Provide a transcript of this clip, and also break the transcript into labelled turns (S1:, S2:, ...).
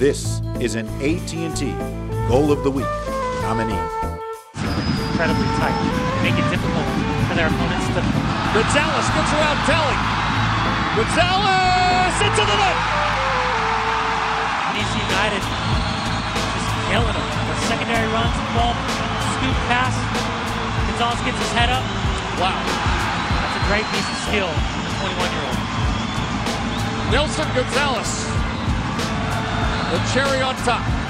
S1: This is an AT&T Goal of the Week nominee.
S2: Incredibly tight. Make it difficult for their opponents to.
S3: Gonzalez gets around Talley. Gonzalez into the net.
S2: DC United just killing them. The secondary runs, ball, scoop pass. Gonzalez gets his head up.
S3: Wow.
S2: That's a great piece of skill for the 21 year old.
S3: Nelson Gonzalez. The cherry on top.